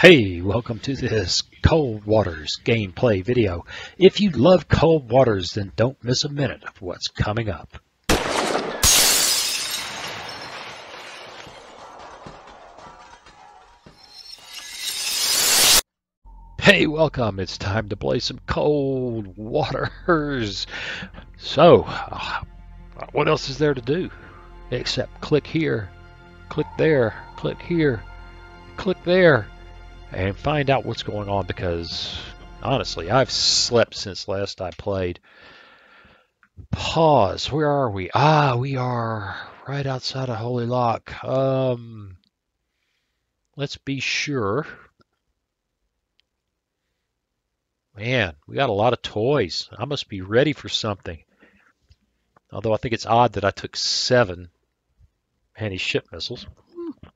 Hey, welcome to this Cold Waters gameplay video. If you love Cold Waters, then don't miss a minute of what's coming up. Hey, welcome. It's time to play some Cold Waters. So, uh, what else is there to do? Except click here, click there, click here, click there and find out what's going on because honestly, I've slept since last I played. Pause. Where are we? Ah, we are right outside of Holy Loch. Um, let's be sure. Man, we got a lot of toys. I must be ready for something. Although I think it's odd that I took seven anti-ship missiles.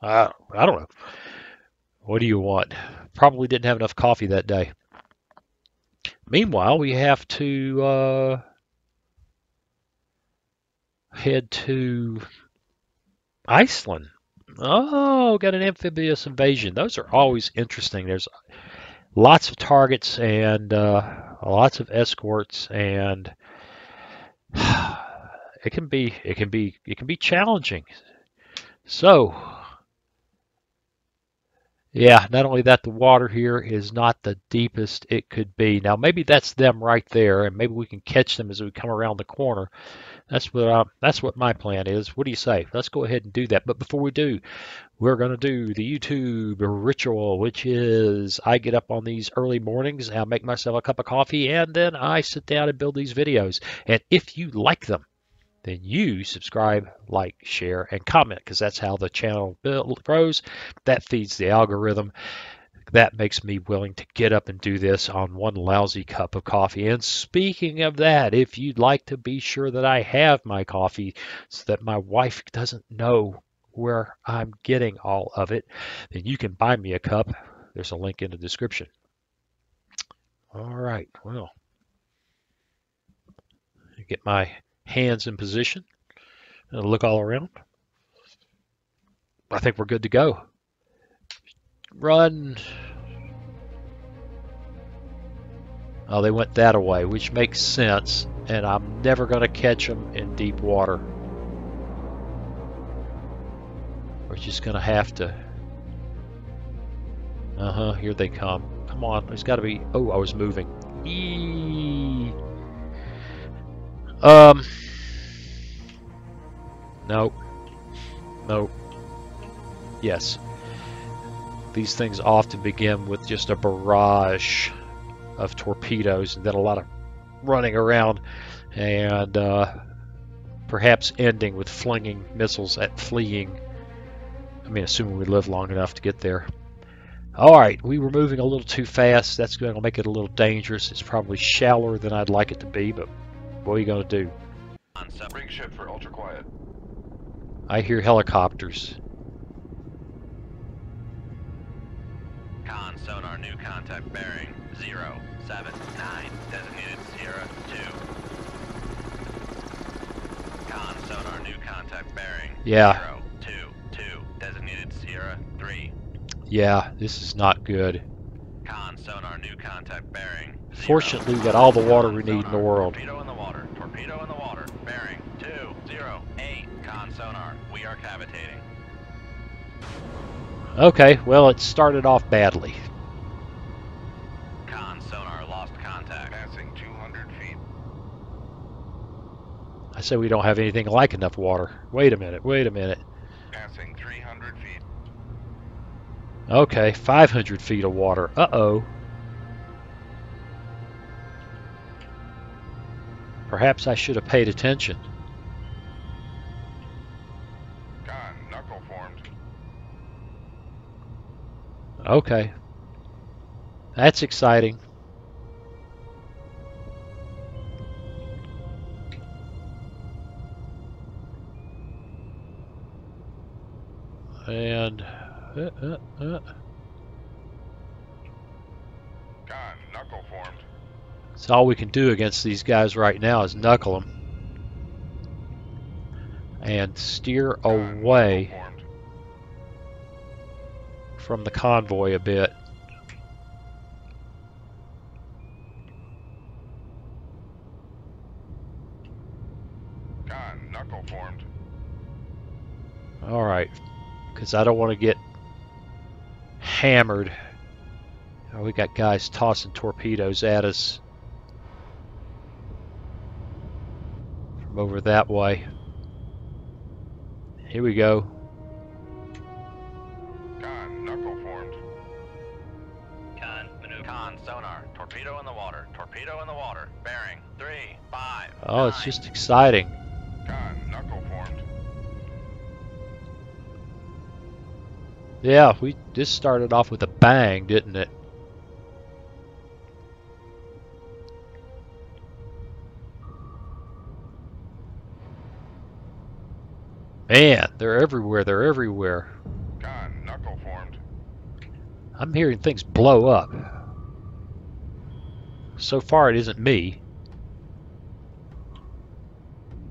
I, I don't know. What do you want? Probably didn't have enough coffee that day. Meanwhile, we have to uh, head to Iceland. Oh, got an amphibious invasion. Those are always interesting. There's lots of targets and uh, lots of escorts, and it can be it can be it can be challenging. So yeah, not only that, the water here is not the deepest it could be. Now, maybe that's them right there, and maybe we can catch them as we come around the corner. That's what that's what my plan is. What do you say? Let's go ahead and do that. But before we do, we're going to do the YouTube ritual, which is I get up on these early mornings, I make myself a cup of coffee, and then I sit down and build these videos. And if you like them, then you subscribe, like, share, and comment because that's how the channel grows. That feeds the algorithm. That makes me willing to get up and do this on one lousy cup of coffee. And speaking of that, if you'd like to be sure that I have my coffee so that my wife doesn't know where I'm getting all of it, then you can buy me a cup. There's a link in the description. All right, well, get my hands in position and look all around. I think we're good to go. Run. Oh, they went that away, which makes sense, and I'm never going to catch them in deep water. We're just going to have to. Uh-huh, here they come. Come on, there's got to be... Oh, I was moving. Eee. Um. Nope. Nope. Yes. These things often begin with just a barrage of torpedoes and then a lot of running around and uh, perhaps ending with flinging missiles at fleeing. I mean, assuming we live long enough to get there. Alright, we were moving a little too fast. That's going to make it a little dangerous. It's probably shallower than I'd like it to be, but what are you going to do? Bring ship for ultra quiet. I hear helicopters. Con sonar new contact bearing zero seven nine designated Sierra 2. Con sonar new contact bearing Yeah. 022 designated Sierra 3. Yeah, this is not good. Con sonar new contact bearing. Fortunately, we got all the water we need in the world. Torpedo in the water. Torpedo in the water. Bearing 208. Con sonar. We are cavitating. Okay, well, it started off badly. Con sonar lost contact. Passing 200 feet. I say we don't have anything like enough water. Wait a minute, wait a minute. Passing 300 feet. Okay, 500 feet of water. Uh-oh. Perhaps I should have paid attention. Knuckle formed. Okay. That's exciting. And uh, uh, uh. So all we can do against these guys right now is knuckle them and steer away from the convoy a bit. All right, because I don't want to get hammered. Oh, we got guys tossing torpedoes at us. Over that way. Here we go. Con, knuckle formed. Con, maneuver. Con, sonar. Torpedo in the water. Torpedo in the water. Bearing. Three, five. Oh, it's just exciting. Con, knuckle formed. Yeah, we just started off with a bang, didn't it? Man, they're everywhere. They're everywhere. Con, knuckle formed. I'm hearing things blow up. So far, it isn't me.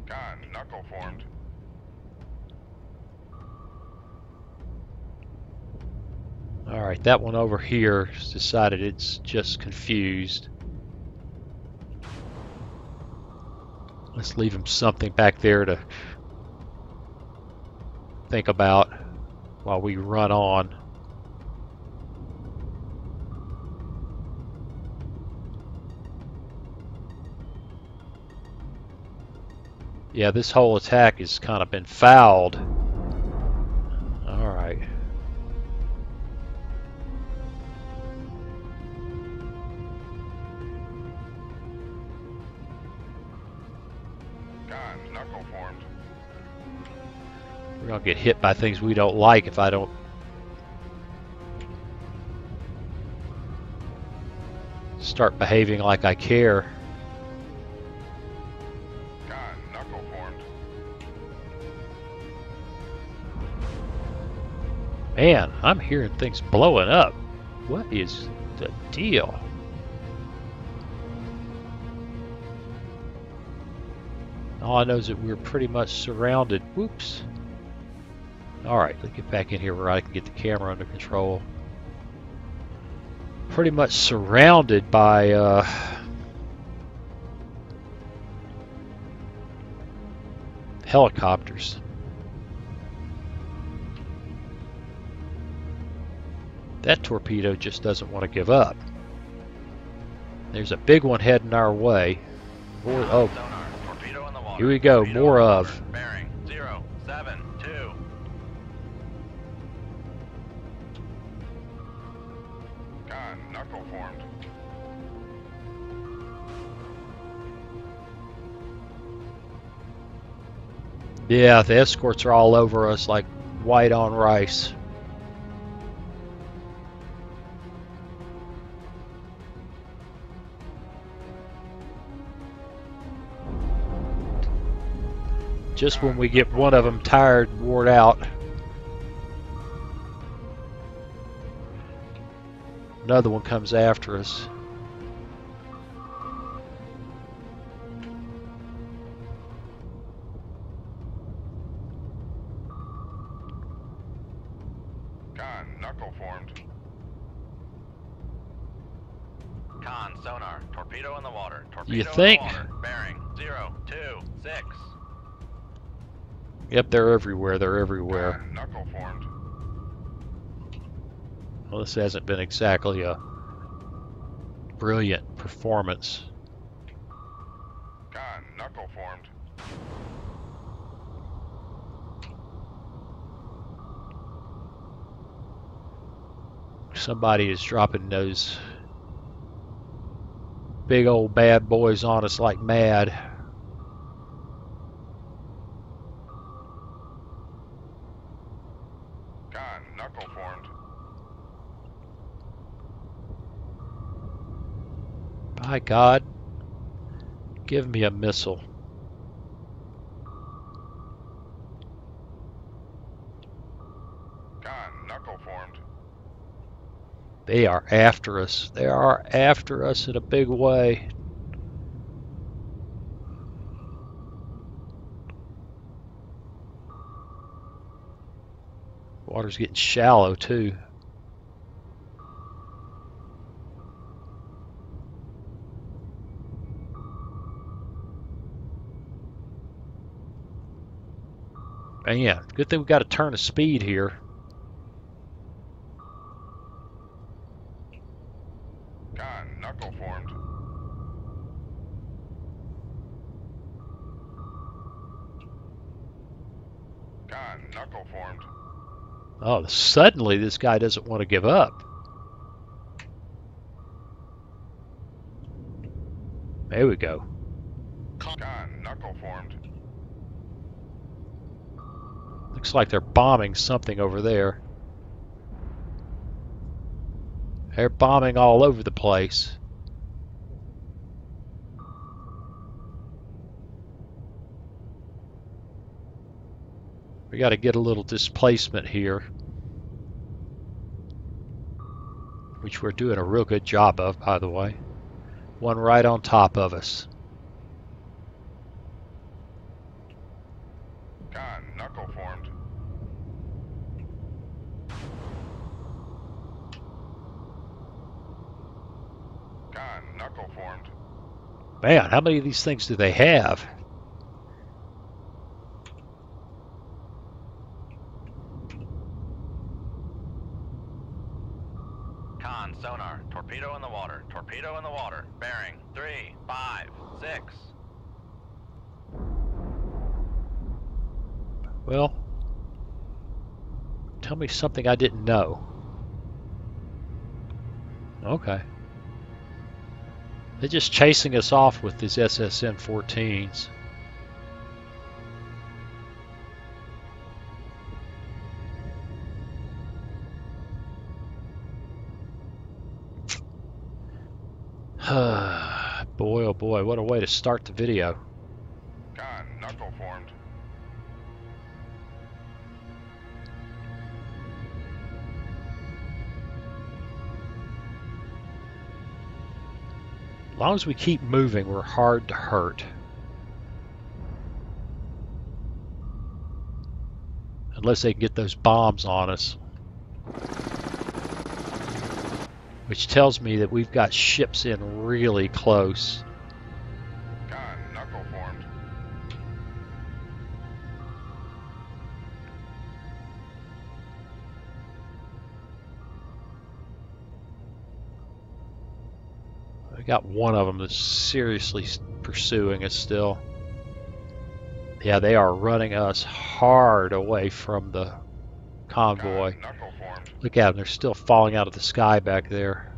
Con, knuckle formed. All right, that one over here has decided it's just confused. Let's leave him something back there to think about while we run on. Yeah, this whole attack has kind of been fouled. Get hit by things we don't like if I don't. Start behaving like I care. Con, knuckle formed. Man, I'm hearing things blowing up. What is the deal? All I know is that we're pretty much surrounded. Whoops. Alright, let's get back in here where I can get the camera under control. Pretty much surrounded by uh, helicopters. That torpedo just doesn't want to give up. There's a big one heading our way. More, oh, Sonar. Torpedo in the water. Here we go, more of. Yeah, the escorts are all over us like white on rice. Just when we get one of them tired and wore out. Another one comes after us. Torpedo think? in the water. Bearing. Zero, two, six. Yep, they're everywhere. They're everywhere. Knuckle formed. Well, this hasn't been exactly a brilliant performance. Con, knuckle formed. Somebody is dropping those big old bad boys on us like mad. Con, knuckle formed. By God, give me a missile. Con, knuckle formed. They are after us. They are after us in a big way. Water's getting shallow too. Man, good thing we got a turn of speed here. knuckle formed. Con, knuckle formed. Oh, suddenly this guy doesn't want to give up. There we go. Looks like they're bombing something over there. They're bombing all over the place. We got to get a little displacement here. Which we're doing a real good job of, by the way. One right on top of us. Con, knuckle formed. Con, knuckle formed. Man, how many of these things do they have? Con, sonar, torpedo in the water, torpedo in the water, bearing, three, five, six. Well, tell me something I didn't know. Okay. They're just chasing us off with these SSN 14s. boy, oh boy, what a way to start the video. Long as we keep moving, we're hard to hurt. Unless they can get those bombs on us. Which tells me that we've got ships in really close. One of them that's seriously pursuing us still. Yeah, they are running us hard away from the convoy. Con, knuckle formed. Look at them, they're still falling out of the sky back there.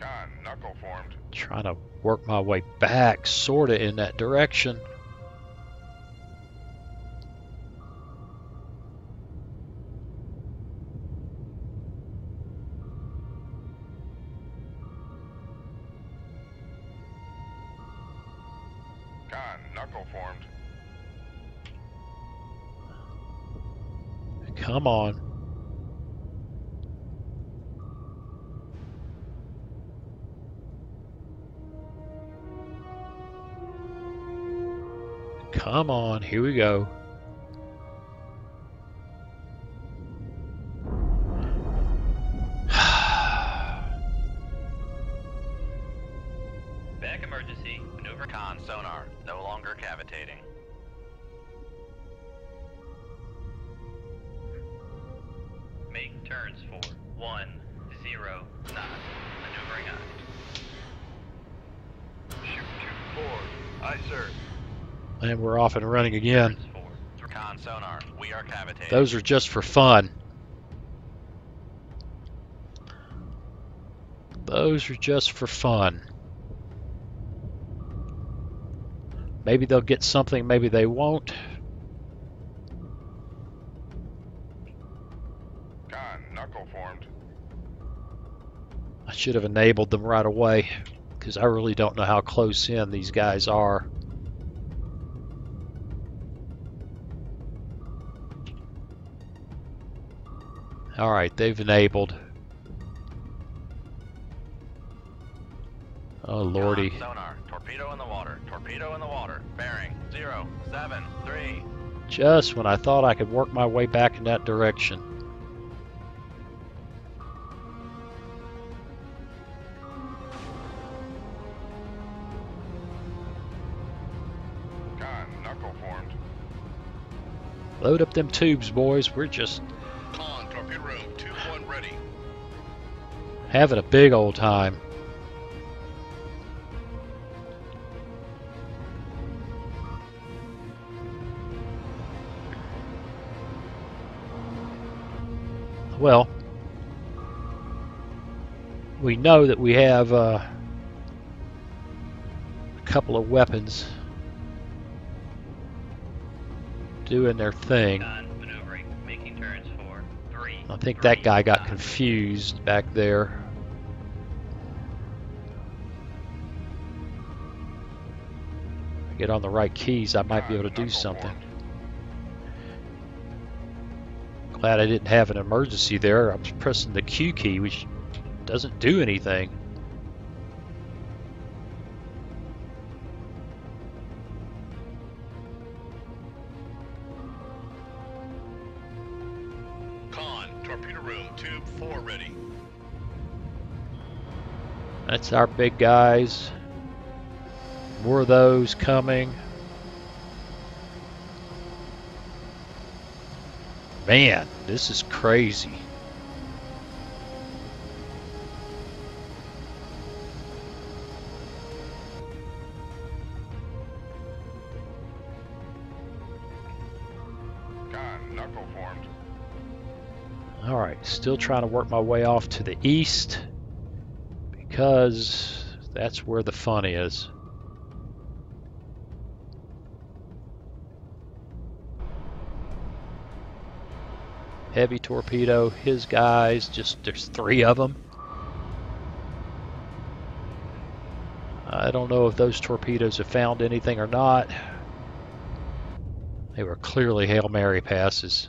Con, knuckle formed. Trying to work my way back, sorta, in that direction. Knuckle formed. Come on. Come on, here we go. And running again. Those are just for fun. Those are just for fun. Maybe they'll get something, maybe they won't. I should have enabled them right away because I really don't know how close in these guys are. Alright, they've enabled. Oh lordy. Con, sonar, torpedo in the water, torpedo in the water, bearing, zero, seven, three. Just when I thought I could work my way back in that direction. Con, knuckle formed. Load up them tubes, boys. We're just having a big old time. Well, we know that we have uh, a couple of weapons doing their thing. Con, maneuvering, making turns for three. I think that guy got confused back there. Get on the right keys, I might be able to do something. Glad I didn't have an emergency there. I was pressing the Q key, which doesn't do anything. Con, torpedo room, tube four ready. That's our big guys. More of those coming. Man, this is crazy. Con, knuckle formed. All right, still trying to work my way off to the east because that's where the fun is. Heavy torpedo, his guys, just there's three of them. I don't know if those torpedoes have found anything or not. They were clearly Hail Mary passes.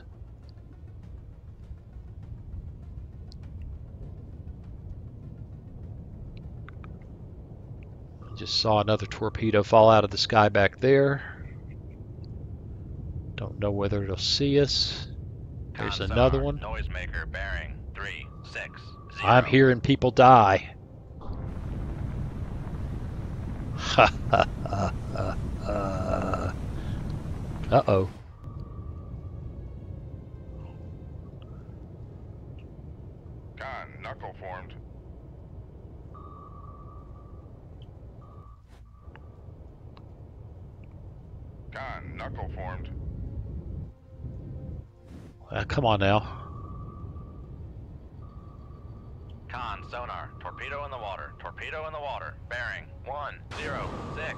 Just saw another torpedo fall out of the sky back there. Don't know whether it'll see us. There's Con another one. Noisemaker bearing three six zero. I'm hearing people die. Uh oh. Con, knuckle formed. Con, knuckle formed. Uh, come on now. Con sonar, torpedo in the water, torpedo in the water, bearing one zero six.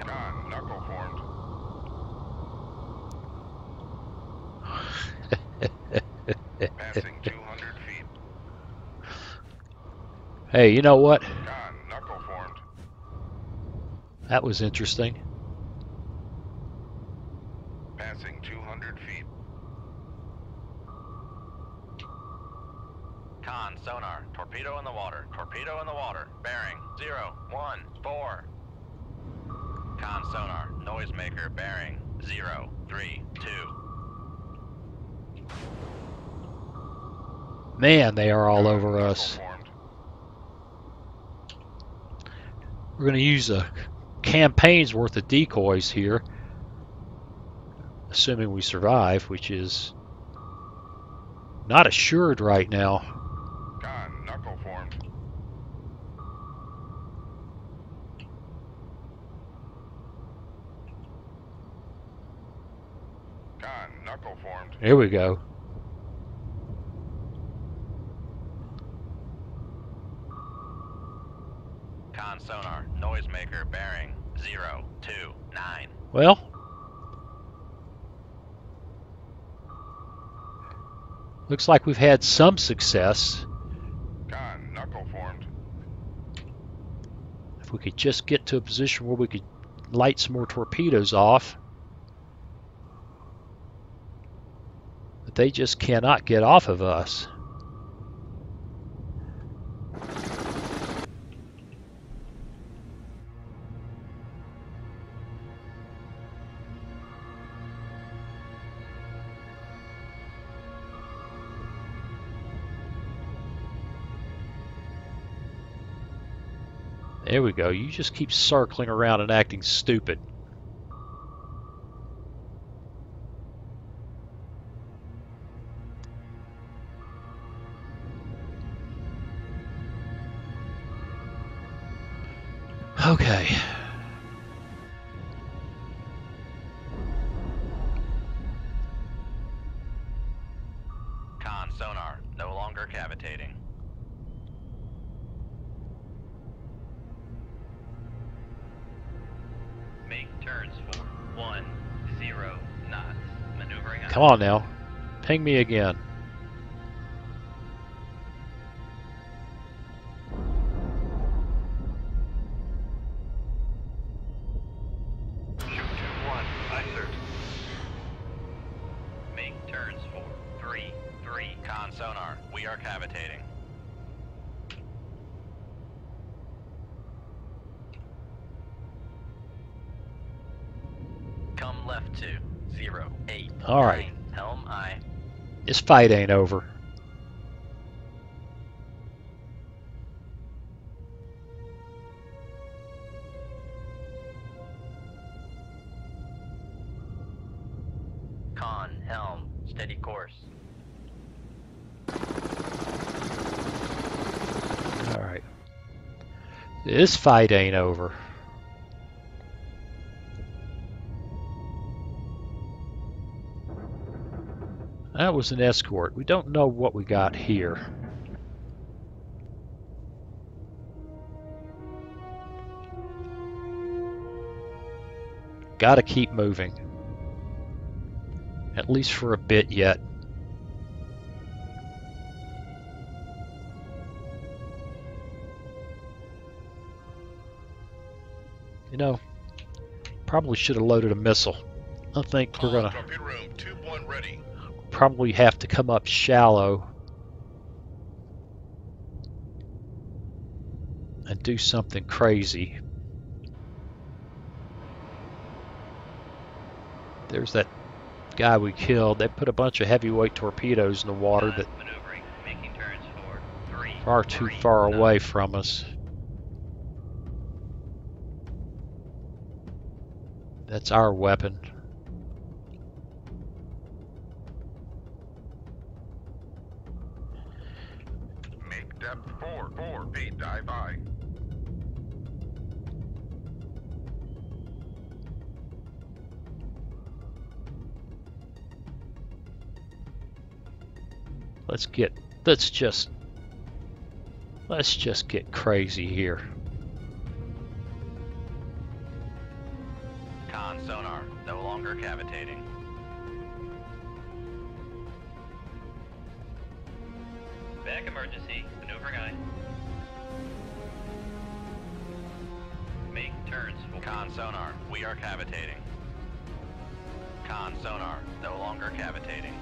Con, knuckle formed. Passing 200 feet. hey, you know what? Con, knuckle formed. That was interesting. Passing 200 feet. Con sonar, torpedo in the water, torpedo in the water, bearing zero one four. Con sonar, noisemaker bearing zero three two. Man, they are all over us. We're going to use a campaign's worth of decoys here. Assuming we survive, which is not assured right now. Con, knuckle formed. Con, knuckle formed. Here we go. Con sonar, noisemaker bearing zero two nine. Well, looks like we've had some success. Con, knuckle formed. If we could just get to a position where we could light some more torpedoes off. But they just cannot get off of us. There we go. You just keep circling around and acting stupid. Come on now. Ping me again. Fight ain't over. Con helm, steady course. All right. This fight ain't over. That was an escort. We don't know what we got here. Gotta keep moving. At least for a bit yet. You know, probably should have loaded a missile. I think we're gonna probably have to come up shallow and do something crazy. There's that guy we killed. They put a bunch of heavyweight torpedoes in the water that far too far away from us. That's our weapon. Let's get let's just let's just get crazy here. Con sonar, no longer cavitating. Back emergency. Maneuvering aye. Make turns Con sonar, we are cavitating. Con sonar, no longer cavitating.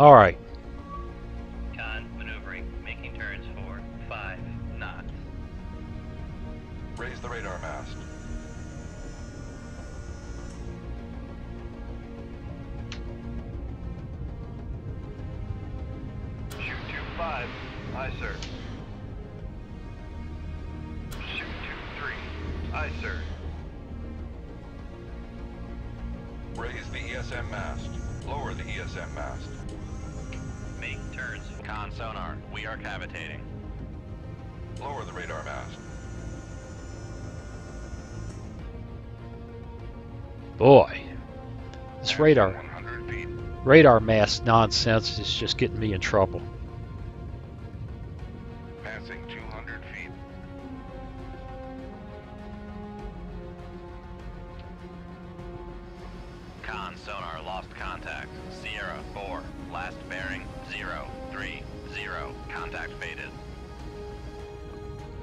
All right. Radar 100 radar mast nonsense is just getting me in trouble. Passing 200 feet. Con sonar lost contact. Sierra 4, last bearing 0, 3, 0. Contact faded.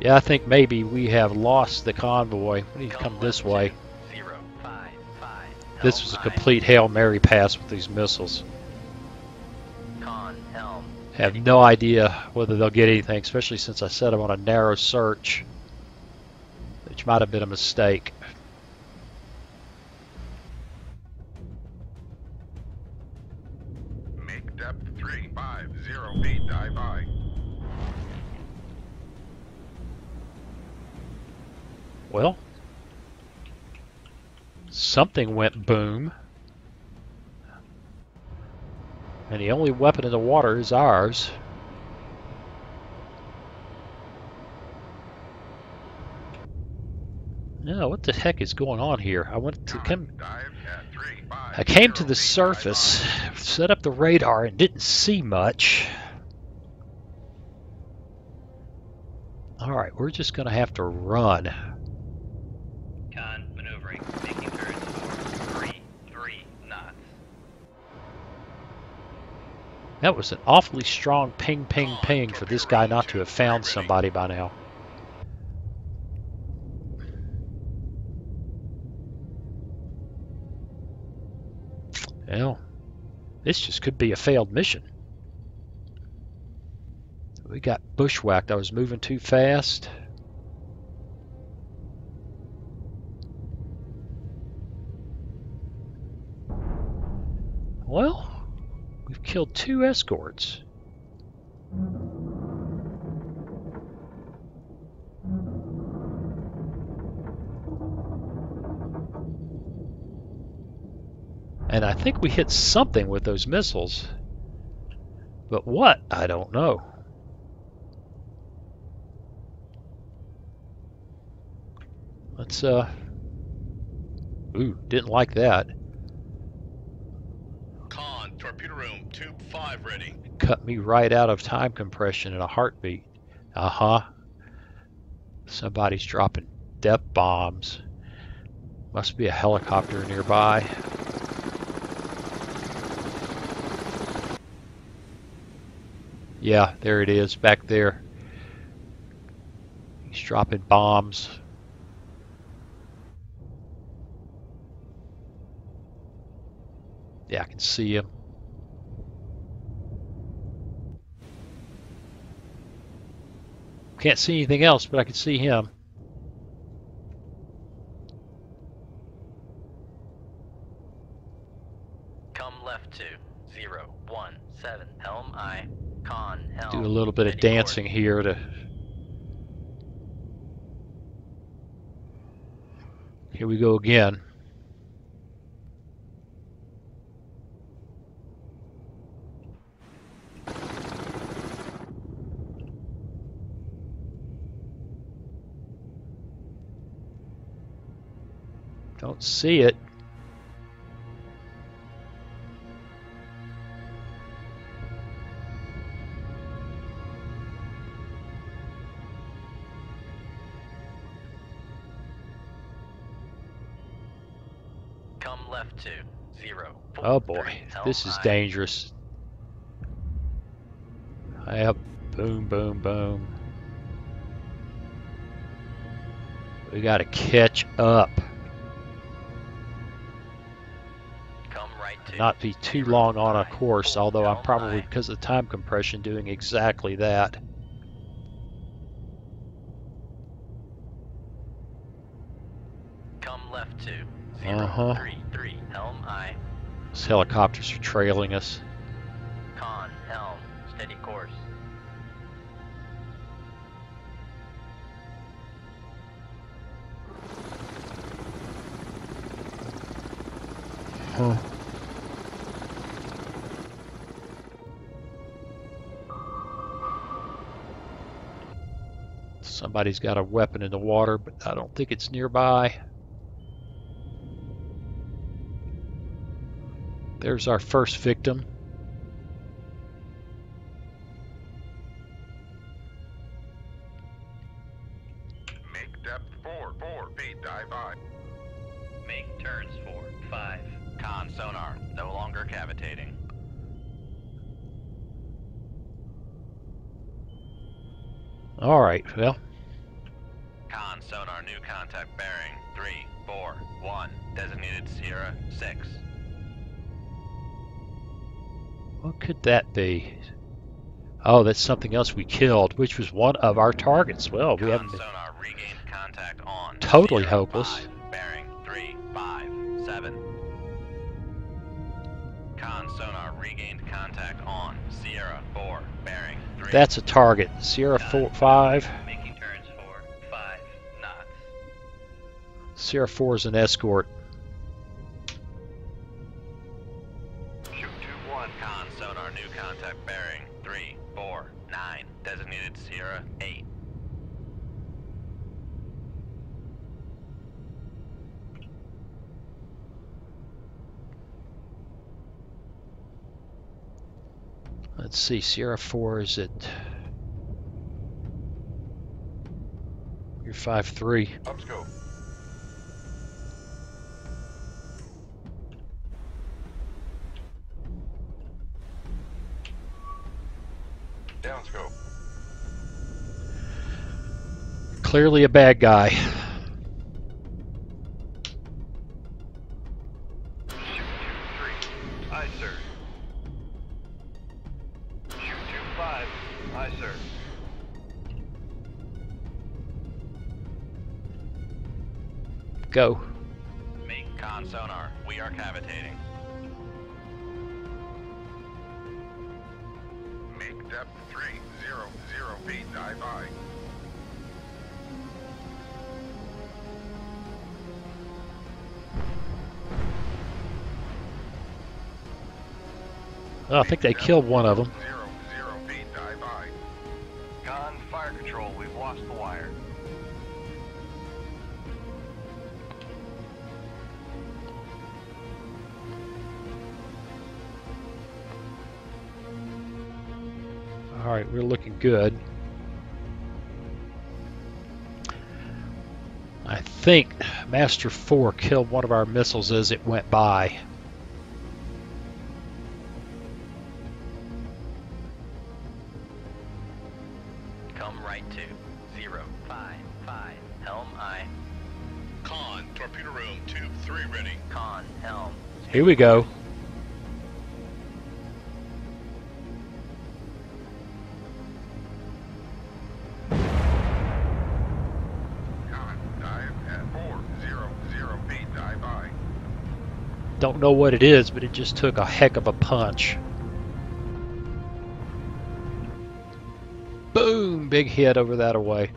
Yeah, I think maybe we have lost the convoy. We need to come this left way. To 0, 5, 5. This was a complete Hail Mary pass with these missiles. Have no idea whether they'll get anything, especially since I set them on a narrow search, which might have been a mistake. Make depth three, five, zero feet, dive by. Well, something went boom. And the only weapon in the water is ours. No, what the heck is going on here? I went to come. I came to the surface, set up the radar, and didn't see much. All right, we're just gonna have to run. Con maneuvering, That was an awfully strong ping, ping, ping for this guy not to have found somebody by now. Well, this just could be a failed mission. We got bushwhacked. I was moving too fast. Well, killed two escorts. And I think we hit something with those missiles. But what? I don't know. Let's, uh... Ooh, didn't like that. Con, torpedo 5 ready. Cut me right out of time compression in a heartbeat. Uh-huh. Somebody's dropping depth bombs. Must be a helicopter nearby. Yeah, there it is, back there. He's dropping bombs. Yeah, I can see him. Can't see anything else, but aye can see him. Come left to zero one seven. Helm I. Con helm. Do a little bit of dancing here to. Here we go again. Don't see it. Come left to zero. four, Oh boy, three. This is I. dangerous. Yep, boom, boom, boom. We gotta catch up. Not be too long on a course, although aye'm probably, because of time compression, doing exactly that. Come left to Uh-huh. three three. Helm I. These helicopters are trailing us. Somebody's got a weapon in the water, but I don't think it's nearby. There's our first victim. Sierra six. what could that be? Oh, that's something else we killed, which was one of our targets. Well, we haven't been. sonar regained contact on. Totally hopeless. five, bearing three five seven. Con sonar regained contact on Sierra four, bearing three. That's a target. Sierra four, 5. Making turns for five knots. Sierra 4 is an escort. See, Sierra 4 is at. You're 5 3. Upscope. Downscope. Clearly a bad guy. Go. Make con sonar. We are cavitating. Make depth 300 feet. Dive by. Oh, I think they killed one of them. All right, we're looking good. I think Master 4 killed one of our missiles as it went by. Come right to 055. Helm aye. Con, torpedo room, tube 3 ready. Con, helm. Here we go. Don't know what it is, but it just took a heck of a punch. Boom! Big hit over that away.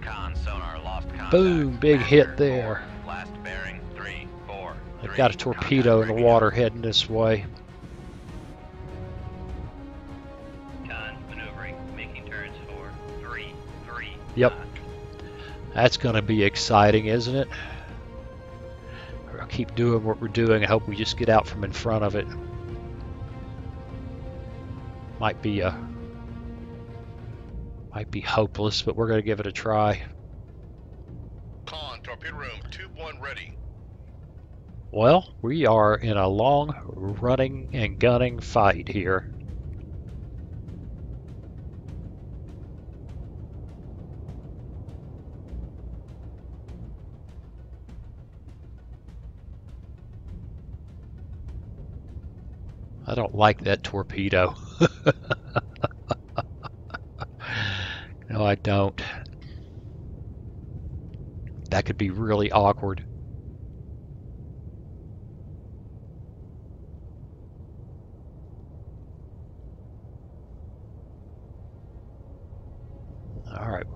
Con sonar lost contact. Boom, big hit there. four, Last bearing 3 4. They've got a torpedo in the water heading this way. Con maneuvering. Making turns for 3 3. Yep. That's going to be exciting, isn't it? Keep doing what we're doing. I hope we just get out from in front of it. Might be a might be hopeless, but we're going to give it a try. Con, torpedo room, tube 1 ready. Well, we are in a long running and gunning fight here. I don't like that torpedo. no, I don't. That could be really awkward. All right.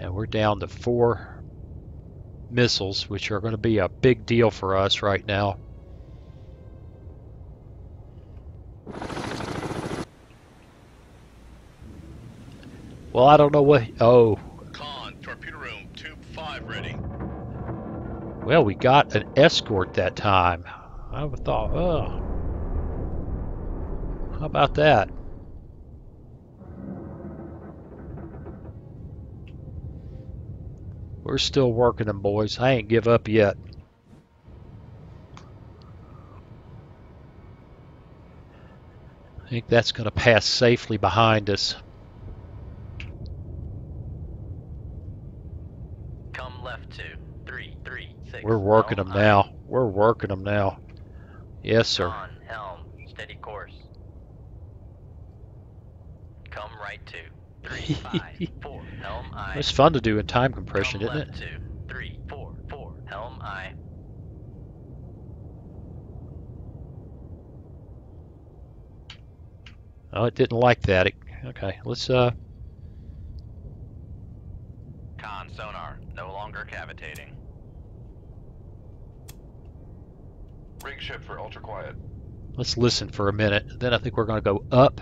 And we're down to four missiles, which are going to be a big deal for us right now. Well, I don't know what. Oh, Con, torpedo room, tube 5 ready. well, we got an escort that time. I thought, oh. How about that? We're still working them, boys. I ain't give up yet. I think that's going to pass safely behind us. Come left to 336. We're working them now. We're working them now. Yes, sir. Con, helm, steady course. Come right to 354. helm aye. It's fun to do in time compression, Come isn't it? to 344. Helm aye. Oh, it didn't like that. It, okay, let's uh. Con sonar, no longer cavitating. Rig ship for ultra quiet. Let's listen for a minute. Then I think we're going to go up.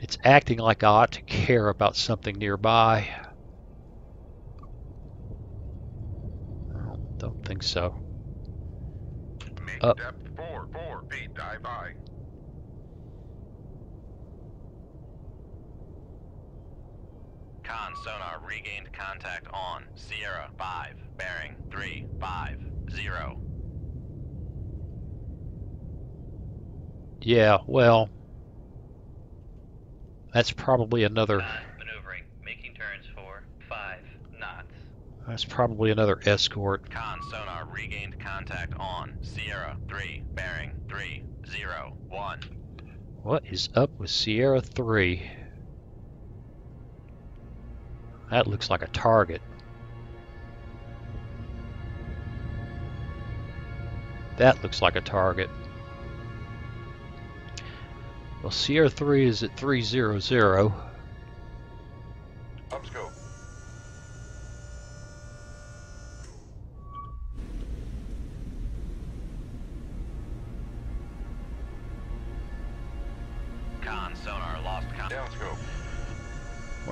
It's acting like I ought to care about something nearby. I don't, don't think so. Up. depth 4, 4 feet, dive by. Con sonar regained contact on Sierra 5, bearing 3, 5, 0. Yeah, well, that's probably another. Maneuvering, making turns for five knots. That's probably another escort. Con sonar regained contact on Sierra 3, bearing 3, 0, 1. What is up with Sierra 3? That looks like a target. That looks like a target. Well, Sierra 3 is at 300.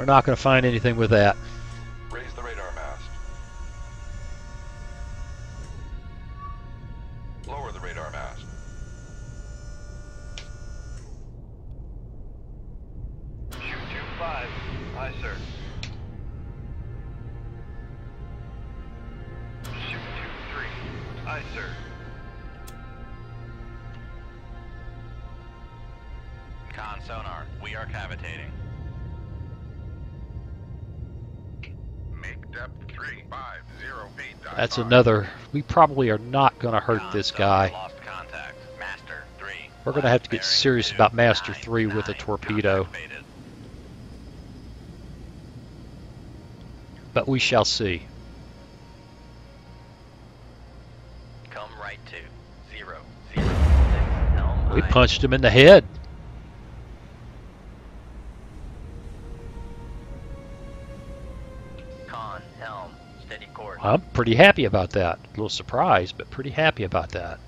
We're not going to find anything with that. That's another. We probably are not going to hurt this guy. Lost contact. Master 3. We're gonna have to get serious about Master 3 with a torpedo. But we shall see. Come right to zero, zero, six, We punched him in the head. Pretty happy about that. A little surprised, but pretty happy about that.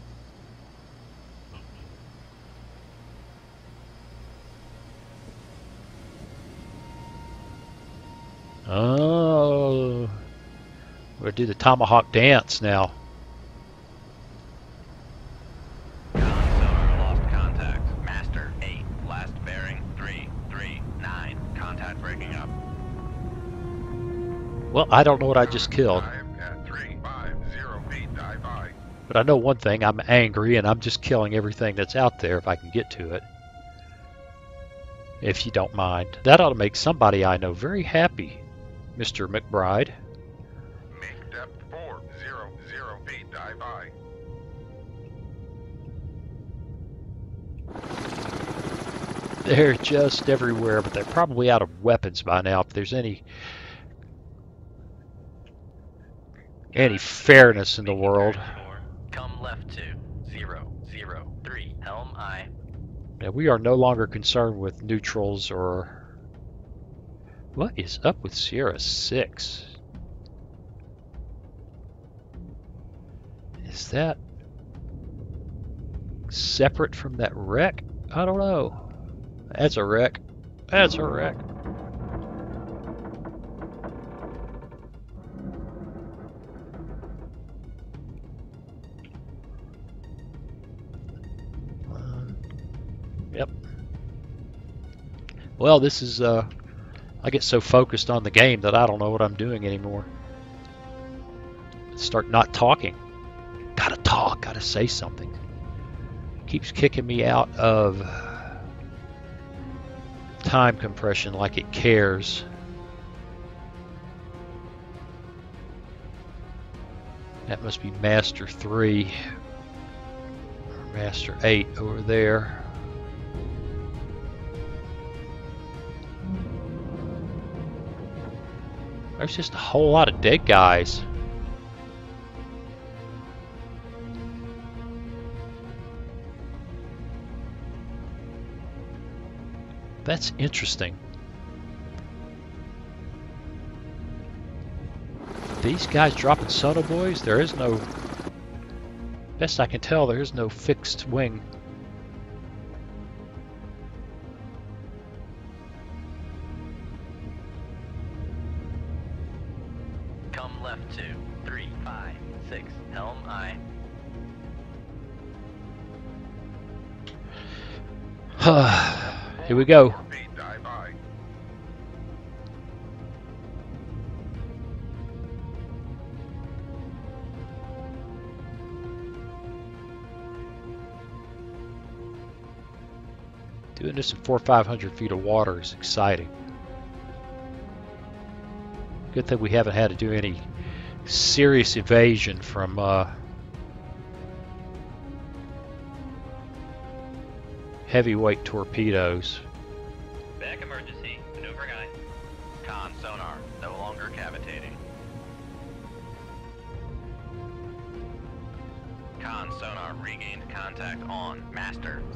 Oh, we're gonna do the tomahawk dance now. Con sonar lost contact. Master 8, last bearing 3, 3, 9. Contact breaking up. Well, I don't know what I just killed, but I know one thing: I'm angry, and I'm just killing everything that's out there if I can get to it. If you don't mind, that ought to make somebody I know very happy, Mr. McBride. Make depth 4, 0, 0 feet, by. They're just everywhere, but they're probably out of weapons by now. If there's any any fairness in the world, Come left to zero, zero, three. Helm aye. yeah, we are no longer concerned with neutrals or what is up with Sierra Six? Is that separate from that wreck? I don't know. That's a wreck. That's a wreck. Well, this is, uh, I get so focused on the game that I don't know what I'm doing anymore. Start not talking. Gotta talk, gotta say something. Keeps kicking me out of time compression like it cares. That must be Master 3 or Master 8 over there. There's just a whole lot of dead guys. That's interesting. These guys dropping sonobuoys, there is no... Best I can tell, there is no fixed wing. Here we go. Doing this in four or five hundred feet of water is exciting. Good thing we haven't had to do any serious evasion from uh, heavyweight torpedoes.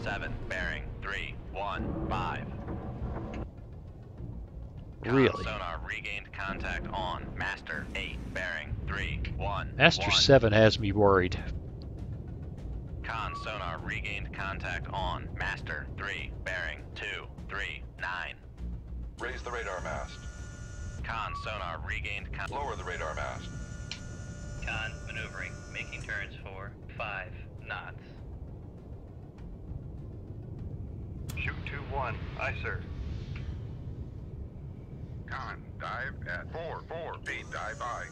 Master 7 bearing 3 1 5. Con Really? sonar regained contact on master 8 bearing 3 1 Master 1. 7 has me worried. Con sonar regained contact on master 3 bearing 2 3 9. Raise the radar mast. Con sonar regained con- Lower the radar mast. Con maneuvering. Making turns for five knots. 2-1. Aye, sir. Con, dive at 4, 4 feet, dive aye.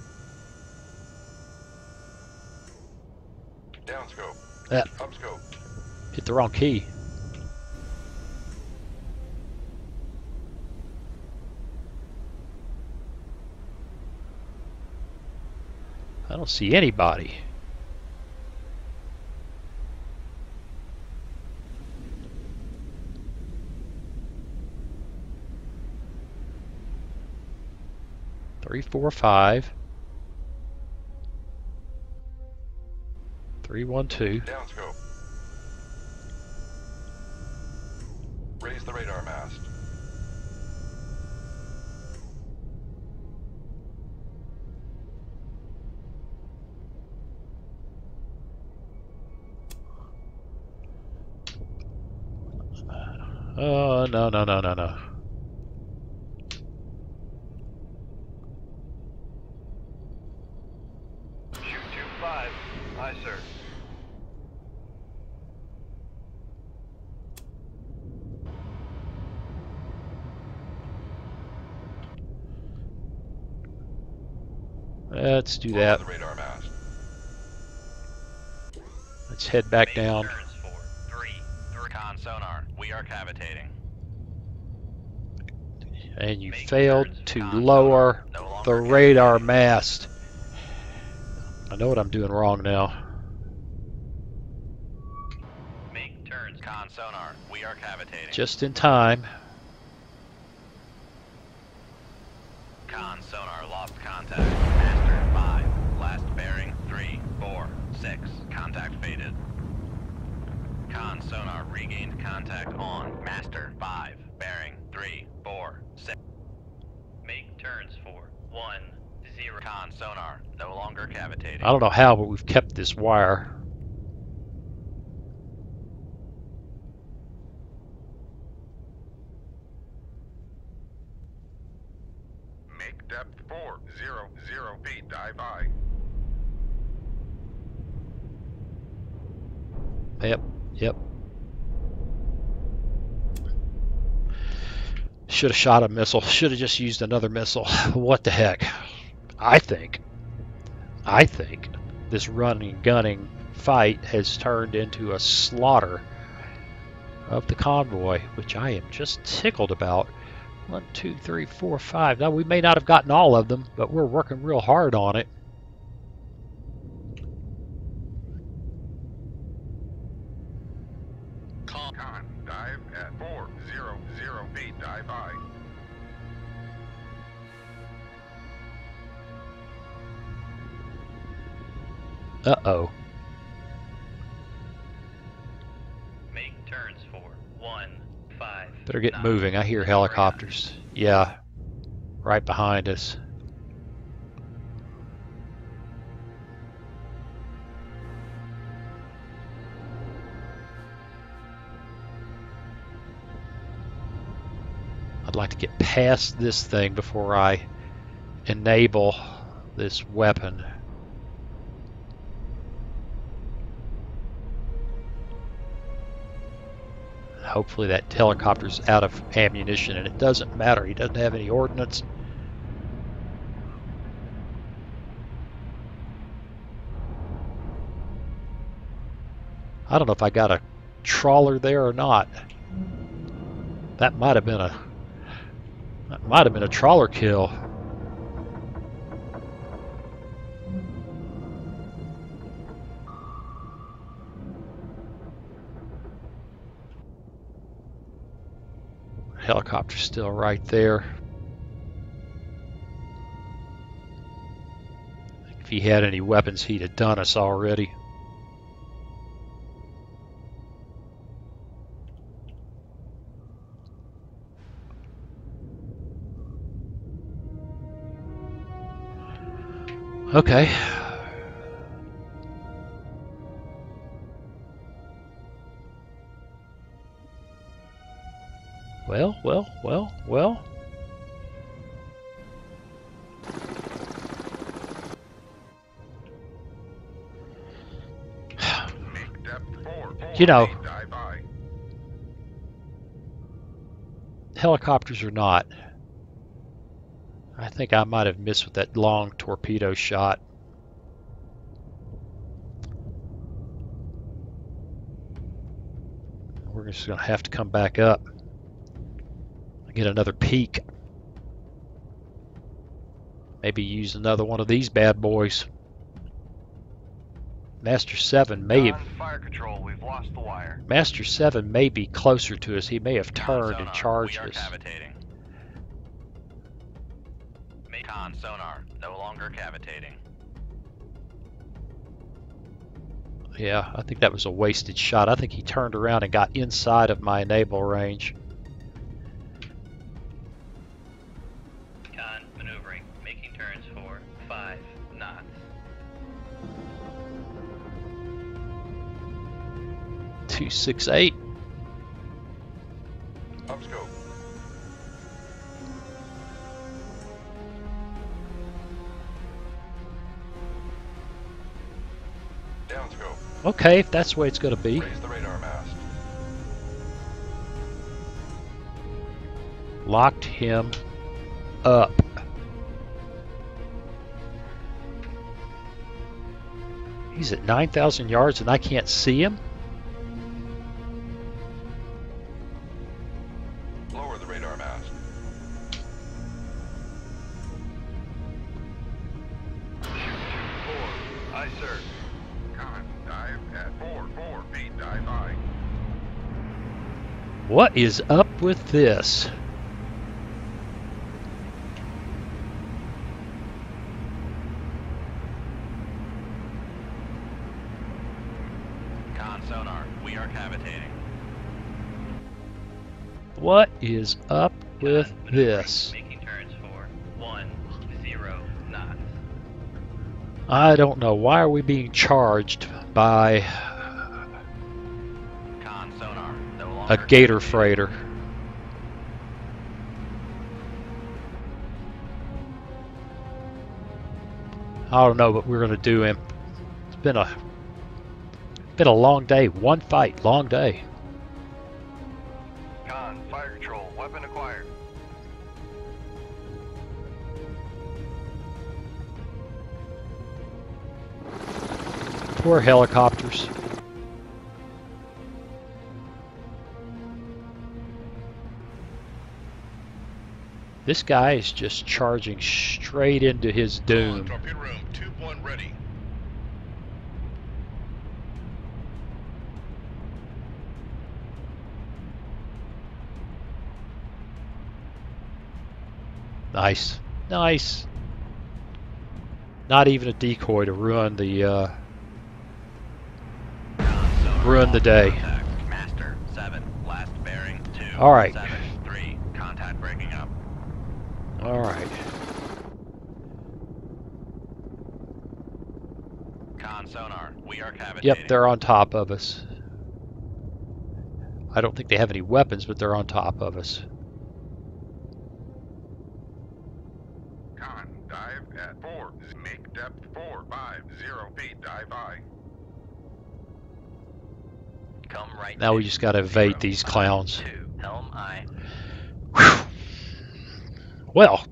Downscope. Uh. Upscope. Hit the wrong key. I don't see anybody. Three, four, five. Three, one, two. Downscope. Raise the radar mast. Oh, no, no, no, no, no. Shoot 2-5. Aye, sir. Let's do that. the radar mast. Let's head back down. turns for three, three. Con sonar, we are cavitating. And you failed to lower the radar mast. I know what I'm doing wrong now. Make turns. Con sonar, we are cavitating. Just in time. Con sonar lost contact. Master 5. Last bearing 3, 4, 6. Contact faded. Con sonar regained contact on Master 5. Bearing 3, 4, 6. Make turns for one, zero. Con sonar no longer cavitating. I don't know how, but we've kept this wire. Make depth 4, 0, 0 feet, dive aye. Yep, yep. Should have shot a missile. Should have just used another missile. What the heck? I think, I think this running and gunning fight has turned into a slaughter of the convoy, which I am just tickled about. One, two, three, four, five. Now we may not have gotten all of them, but we're working real hard on it. Con, dive at 4, 0, 0 feet, dive aye. Uh oh. Make turns for one, five. Better get nine, moving. I hear helicopters. Yeah, right behind us. I'd like to get past this thing before I enable this weapon. Hopefully that helicopter's out of ammunition and it doesn't matter. He doesn't have any ordnance. I don't know if I got a trawler there or not. That might have been a that might have been a trawler kill. Helicopter's still right there. If he had any weapons, he'd have done us already. Okay. Well, well, well, well. Make depth 4, 4, You know. 8 dive aye. Helicopters or not. I think I might have missed with that long torpedo shot. We're just going to have to come back up. Get another peek. Maybe use another one of these bad boys. Master 7 may have, Fire control, we've lost the wire. Master 7 may be closer to us. He may have turned and charged us. cavitating. Con sonar, no longer cavitating. Yeah, I think that was a wasted shot. I think he turned around and got inside of my enable range. Six eight. Up scope. Down scope. Okay, if that's the way it's going to be. The radar mast. Locked him up. He's at 9,000 yards and I can't see him? What is up with this? Con sonar, we are cavitating. What is up with Con this? Making turns for one zero knots. I don't know. Why are we being charged by a gator freighter? I don't know, what we're gonna do him. It's been a been a long day. One fight, long day. Con, fire control, weapon acquired. Poor helicopters. This guy is just charging straight into his doom. Torpedo room, tube 1 ready. Nice. Nice. Not even a decoy to ruin the uh, Ruin the day. Master, 7, bearing, 2. All right. Seven, three, contact breaking up. All right. Con sonar, we are cavitating. Yep, they're on top of us. I don't think they have any weapons, but they're on top of us. Con, dive at 4. Make depth 4, 5, 0 feet. Dive aye. Come right Now we just got to evade zero, these clowns. Two, helm aye. Whew. Well,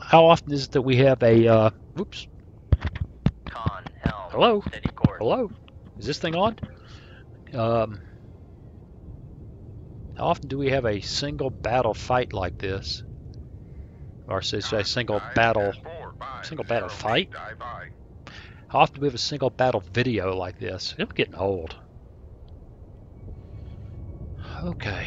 how often is it that we have a, uh, oops, Con, helm. Hello? Steady course. hello? Is this thing on? Um, how often do we have a single battle fight like this? Or say, say a single battle, at 4, 5, single battle fight? How often do we have a single battle video like this? I'm getting old. Okay.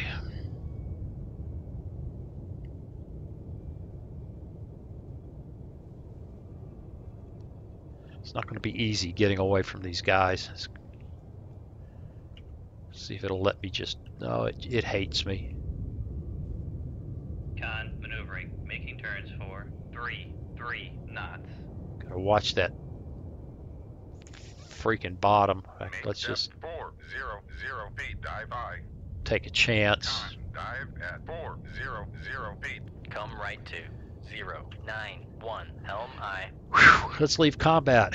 It's not going to be easy getting away from these guys. Let's see if it'll let me just. No, it, it hates me. Con maneuvering, making turns for three, three knots. Gotta watch that freaking bottom. Make Let's just 4, 0, 0 feet. Dive aye. take a chance. Con, dive at 4, 0, 0 feet. Come right to zero, nine, one, helm aye. Whew, let's leave combat.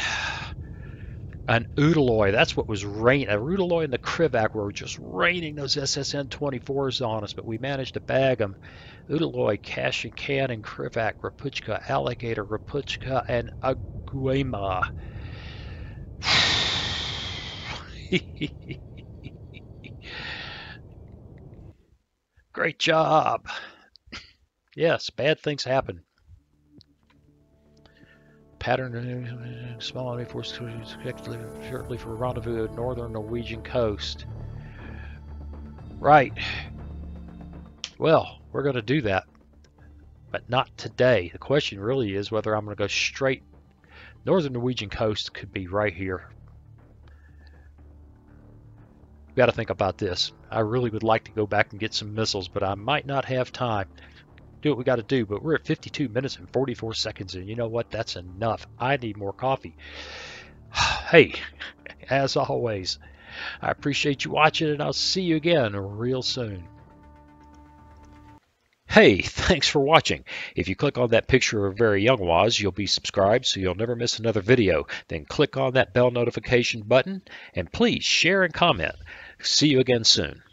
An Udaloy, that's what was raining. A Udaloy and the Krivak were just raining those SSN 24s on us, but we managed to bag them. Udaloy, Kashikan, and Krivak, Rapuchka, Alligator, Rapuchka, and Amguema. Great job. Yes, bad things happen. Pattern small enemy force shortly for rendezvous at northern Norwegian coast. Right. Well, we're going to do that, but not today. The question really is whether I'm going to go straight. Northern Norwegian coast could be right here. Got to think about this. I really would like to go back and get some missiles, but I might not have time do what we got to do. But we're at 52 minutes and 44 seconds, and you know what? That's enough. I need more coffee. Hey, as always, I appreciate you watching, and I'll see you again real soon. Hey, thanks for watching. If you click on that picture of Very Young Waz, you'll be subscribed so you'll never miss another video. Then click on that bell notification button, and please share and comment. See you again soon.